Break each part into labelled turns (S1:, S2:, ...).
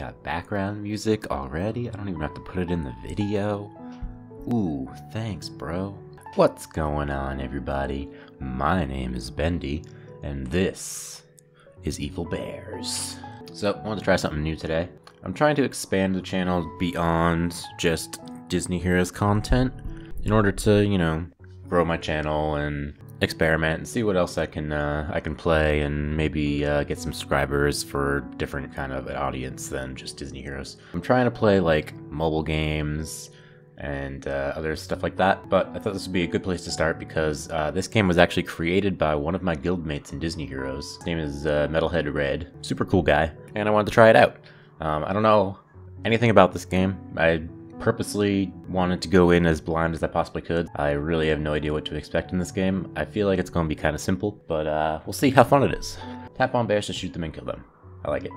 S1: got background music already. I don't even have to put it in the video. Ooh, thanks, bro. What's going on, everybody? My name is Bendy, and this is Evil Bears. So, I wanted to try something new today. I'm trying to expand the channel beyond just Disney Heroes content in order to, you know, grow my channel and experiment and see what else I can uh, I can play and maybe uh, get some subscribers for different kind of an audience than just Disney Heroes. I'm trying to play like mobile games and uh, other stuff like that, but I thought this would be a good place to start because uh, this game was actually created by one of my guildmates in Disney Heroes. His name is uh, MetalHeadRedd, super cool guy, and I wanted to try it out. Um, I don't know anything about this game. I purposely wanted to go in as blind as I possibly could. I really have no idea what to expect in this game. I feel like it's going to be kind of simple, but uh, we'll see how fun it is. Tap on bears to shoot them and kill them. I like it.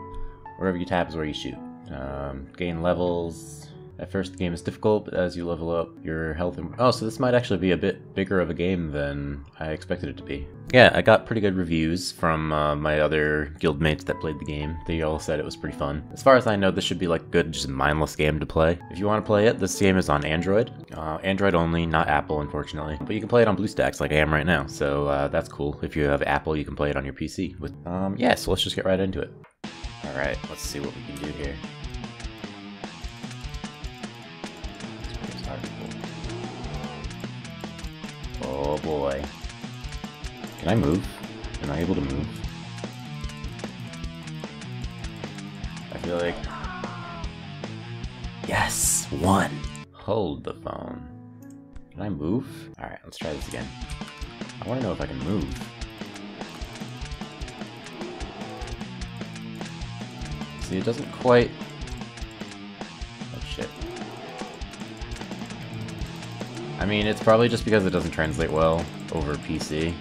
S1: Wherever you tap is where you shoot. Um, gain levels, at first, the game is difficult, but as you level up, your health... And Oh, so this might actually be a bit bigger of a game than I expected it to be. Yeah, I got pretty good reviews from uh, my other guildmates that played the game. They all said it was pretty fun. As far as I know, this should be like good, just mindless game to play. If you want to play it, this game is on Android. Uh, Android only, not Apple, unfortunately. But you can play it on BlueStacks like I am right now, so uh, that's cool. If you have Apple, you can play it on your PC. With, um, yeah, so let's just get right into it. Alright, let's see what we can do here. Boy. Can I move? Am I able to move? I feel like... Yes! One! Hold the phone. Can I move? Alright, let's try this again. I want to know if I can move. See, it doesn't quite I mean, it's probably just because it doesn't translate well over PC.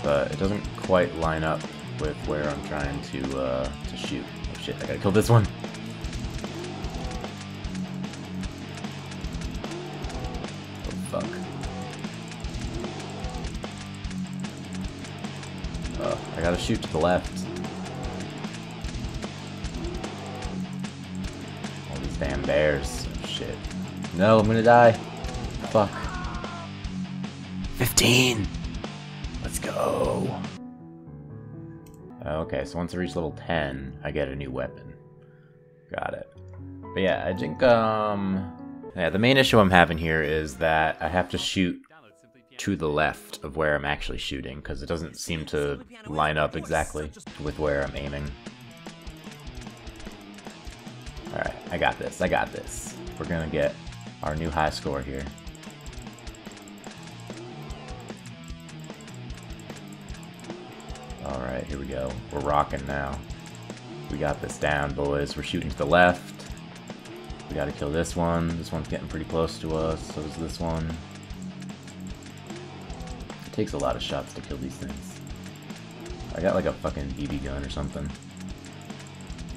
S1: But it doesn't quite line up with where I'm trying to, uh, to shoot. Oh shit, I gotta kill this one. Oh fuck. Oh, I gotta shoot to the left. No, I'm gonna die. Fuck. 15! Let's go! Okay, so once I reach level 10, I get a new weapon. Got it. But yeah, I think, um... Yeah, the main issue I'm having here is that I have to shoot to the left of where I'm actually shooting, because it doesn't seem to line up exactly with where I'm aiming. Alright, I got this, I got this. We're gonna get our new high score here. Alright, here we go. We're rocking now. We got this down, boys. We're shooting to the left. We gotta kill this one. This one's getting pretty close to us. So is this one. It takes a lot of shots to kill these things. I got like a fucking BB gun or something.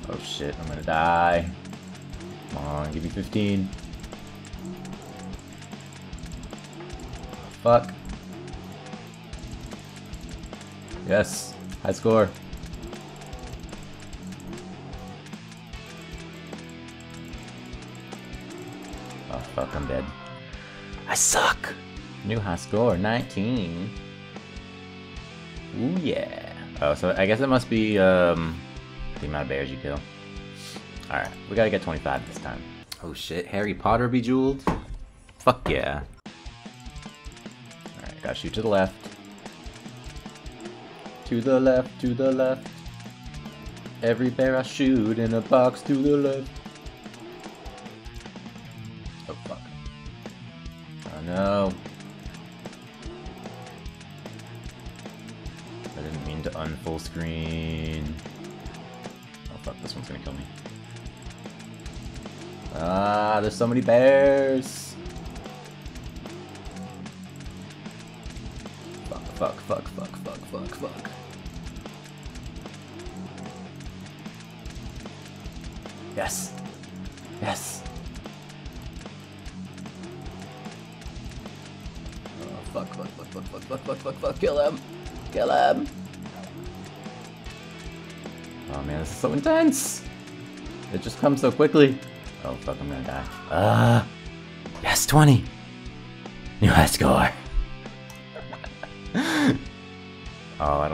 S1: Oh shit, I'm gonna die. Come on, give me 15. Fuck. Yes. High score. Oh fuck, I'm dead. I suck! New high score, 19. Ooh yeah. Oh, so I guess it must be um, the amount of bears you kill. Alright, we gotta get 25 this time. Oh shit, Harry Potter Bejeweled? Fuck yeah. Shoot to the left. To the left, to the left. Every bear I shoot in a box to the left. Oh fuck. Oh no. I didn't mean to unfull screen. Oh fuck, this one's gonna kill me. Ah, there's so many bears! Fuck, fuck, fuck, fuck, fuck, fuck. Yes. Yes. Oh, fuck, fuck, fuck, fuck, fuck, fuck, fuck, fuck, fuck, kill him! Kill him! Oh man, this is so intense! It just comes so quickly. Oh fuck, I'm gonna die. Ah! Uh, yes, 20! New high score!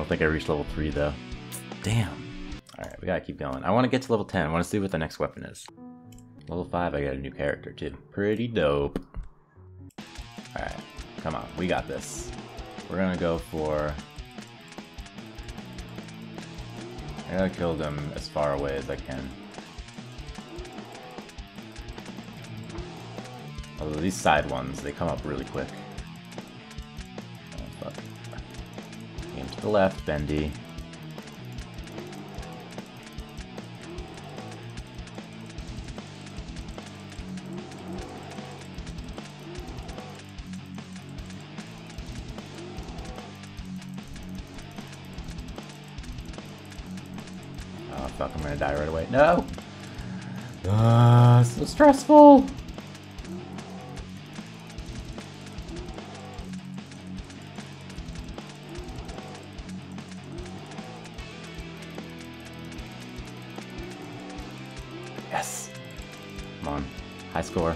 S1: Don't think I reached level 3 though. Damn. Alright, we gotta keep going. I wanna get to level 10. I wanna see what the next weapon is. Level 5, I got a new character too. Pretty dope. Alright, come on, we got this. We're gonna go for... I gotta kill them as far away as I can. Although these side ones, they come up really quick. The left, Bendy. Oh fuck, I'm gonna die right away. No! Ah, uh, so stressful!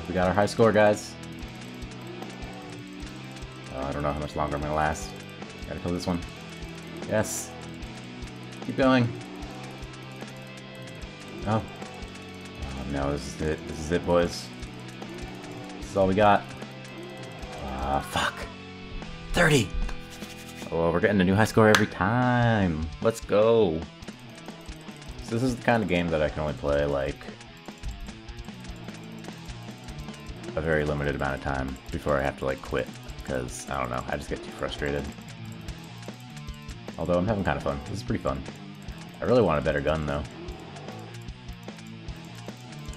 S1: We got our high score, guys. Uh, I don't know how much longer I'm gonna last. Gotta kill this one. Yes. Keep going. Oh. oh. no, this is it. This is it, boys. This is all we got. Ah, uh, fuck. 30! Oh, we're getting a new high score every time. Let's go. So this is the kind of game that I can only play, like, a very limited amount of time before I have to, like, quit. Because, I don't know, I just get too frustrated. Although I'm having kind of fun. This is pretty fun. I really want a better gun, though.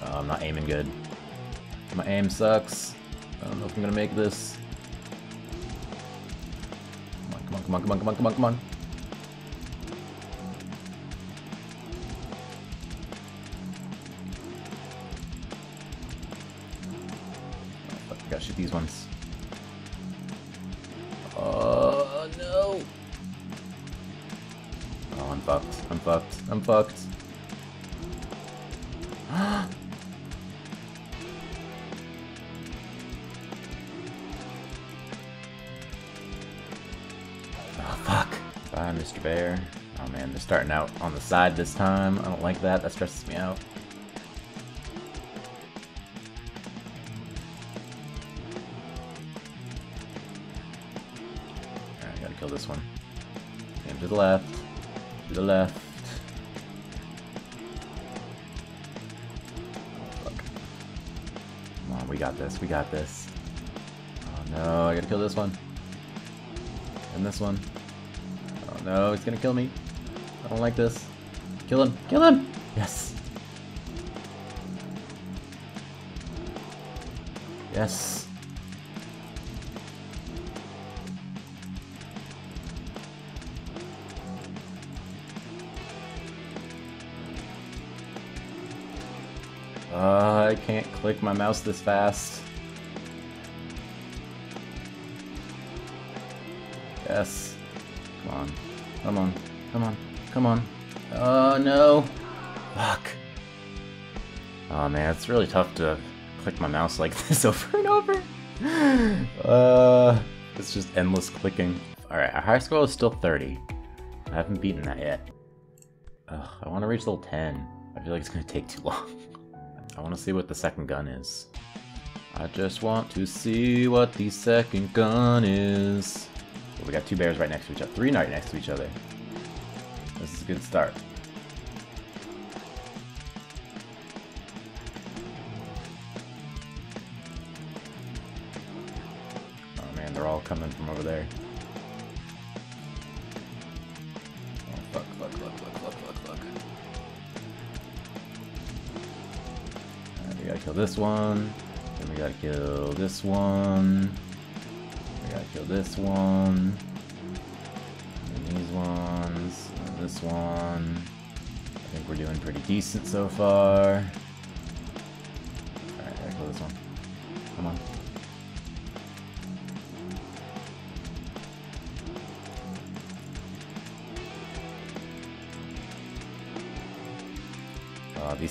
S1: Uh, I'm not aiming good. My aim sucks. I don't know if I'm gonna make this. Come on, come on, come on, come on, come on, come on, Oh, Oh, I'm fucked. I'm fucked. I'm fucked. Oh, Mr. Bear. Oh man, they're starting out on the side this time. I don't like that. That stresses me out. Alright, gotta kill this one. Aim to the left. Left. Oh. Come on, we got this. We got this. Oh no, I gotta kill this one. And this one. Oh, no, he's gonna kill me. I don't like this. Kill him! Kill him! Yes! Yes! Uh, I can't click my mouse this fast. Yes. Come on. Come on. Come on. Come on. Oh, no. Fuck. Oh, man, it's really tough to click my mouse like this over and over. Uh, it's just endless clicking. Alright, our high score is still 30. I haven't beaten that yet. Ugh, I want to reach level 10. I feel like it's going to take too long. I want to see what the second gun is. I just want to see what the second gun is we got two bears right next to each other. Three right next to each other. This is a good start. Kill this one. Then we gotta kill this one. We gotta kill this one. And these ones. And this one. I think we're doing pretty decent so far.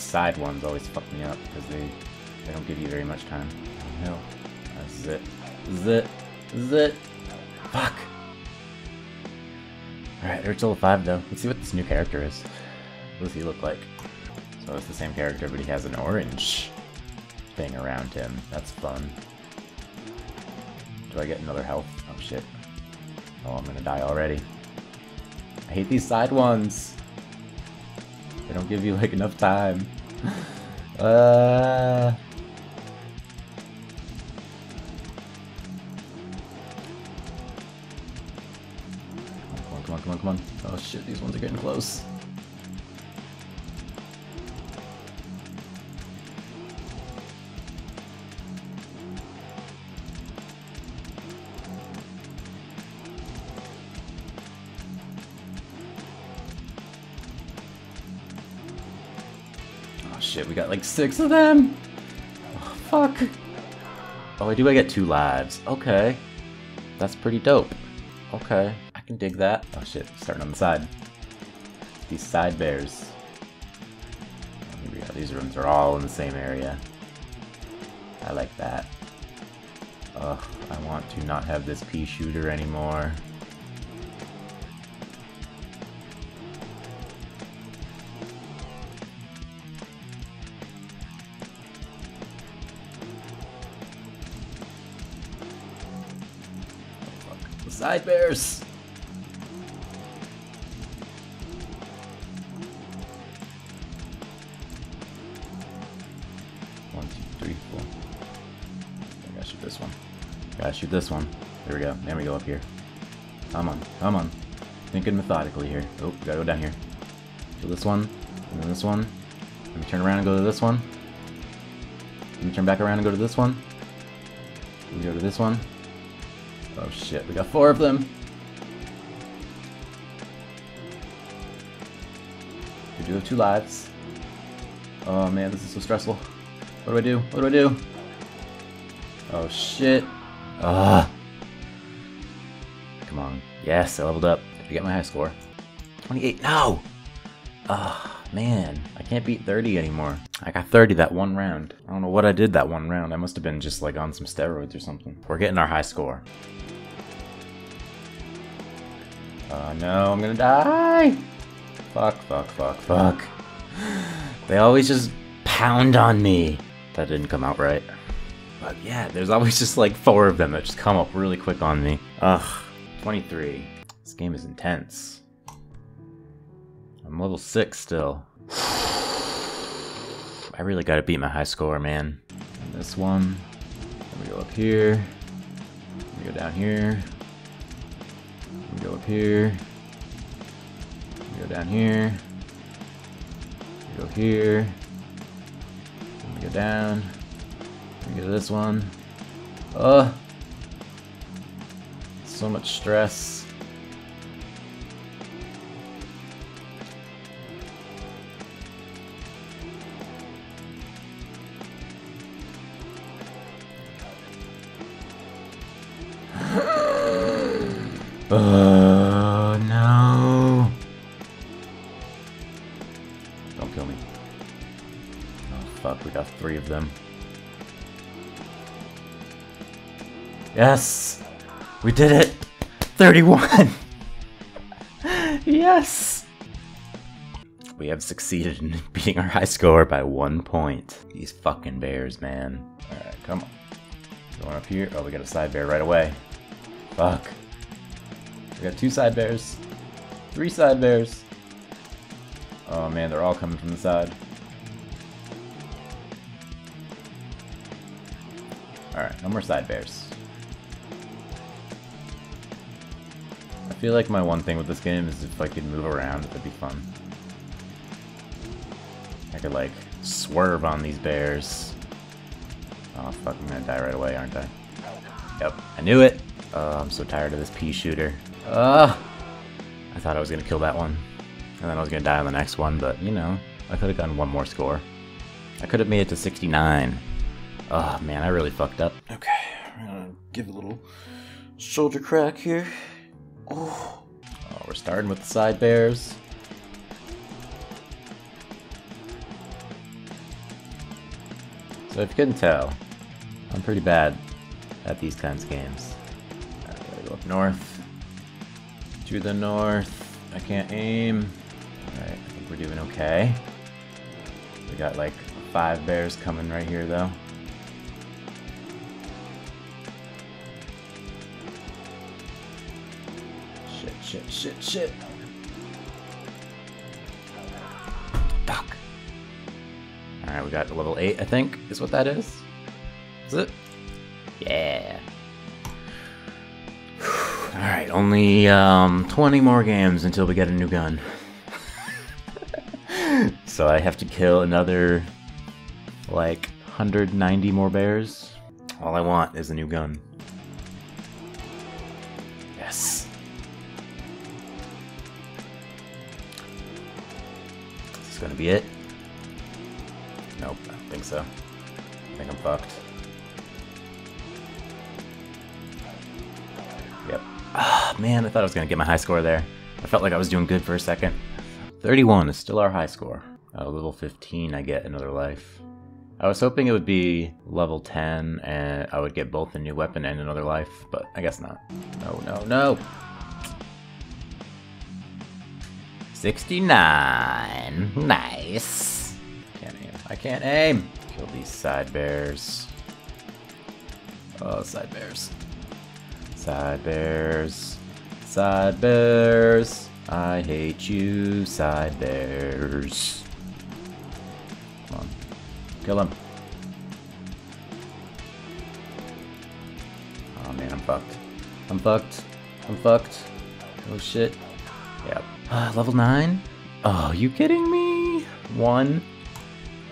S1: Side ones always fuck me up because they, they don't give you very much time. No. Uh, this is it. This is it. This is it. Fuck. Alright, there's level 5 though. Let's see what this new character is. What does he look like? So it's the same character, but he has an orange thing around him. That's fun. Do I get another health? Oh shit. Oh, I'm gonna die already. I hate these side ones. They don't give you like enough time. uh... Come on, come on, come on, come on. Oh shit, these ones are getting close. Shit, we got like six of them! Oh, fuck! Oh, I do I get two lives. Okay. That's pretty dope. Okay, I can dig that. Oh shit, starting on the side. These side bears. Here we go. These rooms are all in the same area. I like that. Ugh, I want to not have this pea shooter anymore. Side bears! One, two, three, four. I gotta shoot this one. Gotta shoot this one. There we go. Then we go up here. Come on, come on. Thinking methodically here. Oh, gotta go down here. So this one, and then this one. Let me turn around and go to this one. Let me turn back around and go to this one. Let me go to this one. Oh shit, we got four of them. We do have two lives. Oh man, this is so stressful. What do I do? What do I do? Oh shit. Ah. Come on. Yes, I leveled up. Did I get my high score? 28. No! Ah, man. I can't beat 30 anymore. I got 30 that one round. I don't know what I did that one round. I must have been just like on some steroids or something. We're getting our high score. Oh no, I'm gonna die! Fuck, fuck, fuck, fuck. They always just pound on me. That didn't come out right. But yeah, there's always just like four of them that just come up really quick on me. Ugh. 23. This game is intense. I'm level 6 still. I really gotta beat my high score, man. And this one. Then we go up here. We go down here. Go up here. Go down here. Go here. Go down. Go to this one. Ugh. So much stress. Oh no! Don't kill me. Oh fuck, we got three of them. Yes! We did it! 31! yes! We have succeeded in beating our high score by one point. These fucking bears, man. Alright, come on. Going up here. Oh, we got a side bear right away. Fuck. We got two side bears. Three side bears. Oh man, they're all coming from the side. Alright, no more side bears. I feel like my one thing with this game is if I could move around, it'd be fun. I could like swerve on these bears. Oh fuck, I'm gonna die right away, aren't I? Yep, I knew it! Oh, I'm so tired of this pea shooter. Ugh! I thought I was gonna kill that one. And then I was gonna die on the next one, but you know, I could have gotten one more score. I could have made it to 69. Oh man, I really fucked up. Okay, we're gonna give a little shoulder crack here. Oh. oh, we're starting with the side bears. So if you couldn't tell, I'm pretty bad at these kinds of games. Right, gotta go up north. To the north. I can't aim. Alright, I think we're doing okay. We got like five bears coming right here though. Shit, shit, shit, shit. Fuck. Alright, we got level 8, I think, is what that is. Is it? Yeah. Alright, only um, 20 more games until we get a new gun. so I have to kill another, like, 190 more bears. All I want is a new gun. Yes. Is this gonna be it? Nope, I don't think so. I think I'm fucked. Man, I thought I was gonna get my high score there. I felt like I was doing good for a second. 31 is still our high score. Uh, level 15, I get another life. I was hoping it would be level 10 and I would get both a new weapon and another life, but I guess not. No, no, no! 69! Nice! Can't aim. I can't aim! Kill these side bears. Oh, side bears. Side bears. Side bears. I hate you, side bears. Come on. Kill him. Oh man, I'm fucked. I'm fucked. I'm fucked. Oh shit. Yep. Uh, level 9? Oh, you kidding me? One?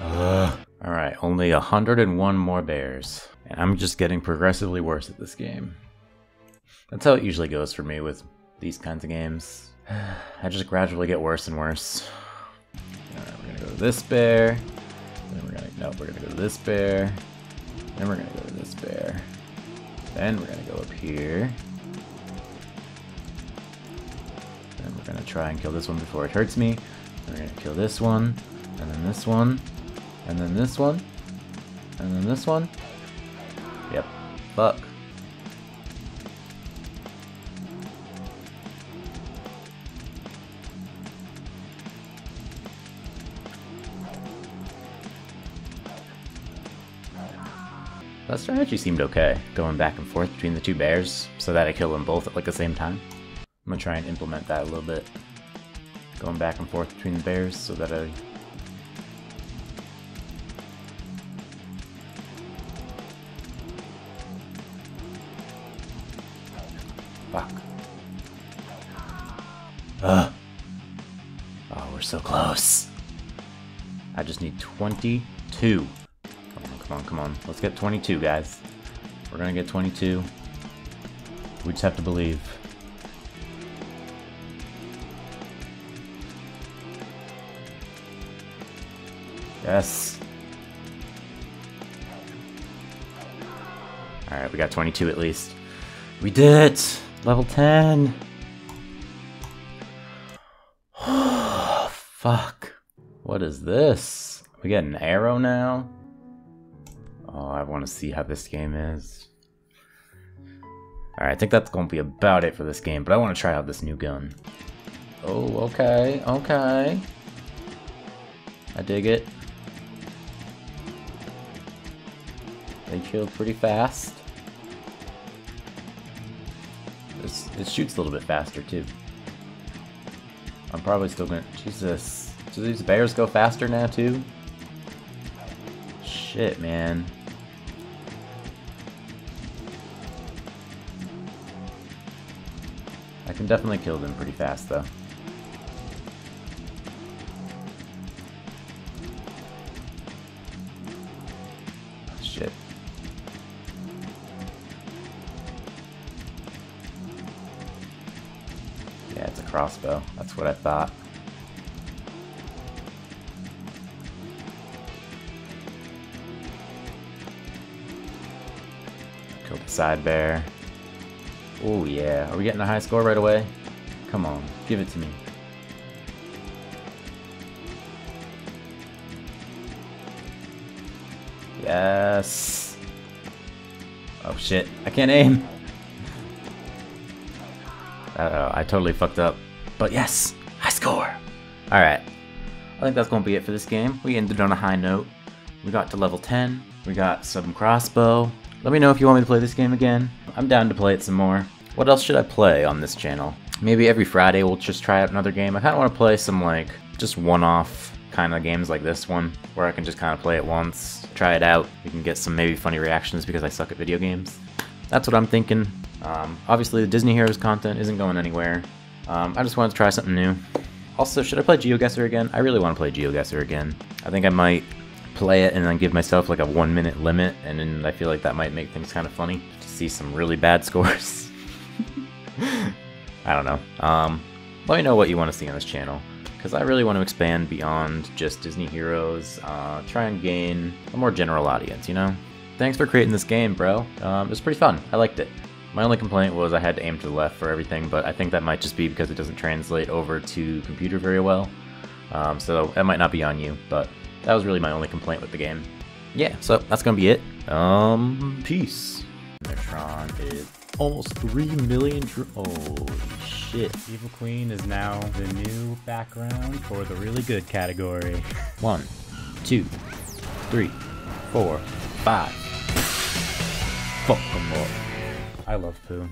S1: Ugh. Alright, only 101 more bears. And I'm just getting progressively worse at this game. That's how it usually goes for me with these kinds of games. I just gradually get worse and worse. Alright, we're gonna go to this bear. Then we're gonna, no, we're gonna go to this bear. Then we're gonna go to this bear. Then we're gonna go up here. Then we're gonna try and kill this one before it hurts me. Then we're gonna kill this one, and then this one, and then this one, and then this one. Yep. Fuck. That strategy seemed okay, going back and forth between the two bears, so that I kill them both at like the same time. I'm gonna try and implement that a little bit. Going back and forth between the bears so that I... Fuck. Ugh. Oh, we're so close. I just need 22. Come on, come on. Let's get 22, guys. We're gonna get 22. We just have to believe. Yes. Alright, we got 22 at least. We did it! Level 10! Fuck. What is this? We get an arrow now? I want to see how this game is. Alright, I think that's going to be about it for this game, but I want to try out this new gun. Oh, okay, okay. I dig it. They kill pretty fast. This, it shoots a little bit faster, too. I'm probably still gonna... Jesus. Do these bears go faster now, too? Shit, man. Can definitely kill them pretty fast, though. Shit. Yeah, it's a crossbow. That's what I thought. Kill the side bear. Oh yeah, are we getting a high score right away? Come on, give it to me. Yes. Oh shit, I can't aim. Uh oh, I totally fucked up. But yes, high score. Alright, I think that's going to be it for this game. We ended on a high note. We got to level 10. We got some crossbow. Let me know if you want me to play this game again. I'm down to play it some more. What else should I play on this channel? Maybe every Friday we'll just try out another game. I kind of want to play some like just one-off kind of games like this one where I can just kind of play it once, try it out. We can get some maybe funny reactions because I suck at video games. That's what I'm thinking. Um, obviously the Disney Heroes content isn't going anywhere. Um, I just wanted to try something new. Also, should I play GeoGuessr again? I really want to play GeoGuessr again. I think I might play it and then give myself like a one minute limit and then I feel like that might make things kind of funny to see some really bad scores. I don't know. Um, let me know what you want to see on this channel because I really want to expand beyond just Disney Heroes, uh, try and gain a more general audience, you know? Thanks for creating this game, bro. Um, it was pretty fun. I liked it. My only complaint was I had to aim to the left for everything, but I think that might just be because it doesn't translate over to computer very well. Um, so that might not be on you, but that was really my only complaint with the game. Yeah, so that's gonna be it. Um, peace. Metron is almost 3 million Holy shit.
S2: Evil Queen is now the new background for the really good category.
S1: One, two, three, four, five. Fuck them all.
S2: I love poo.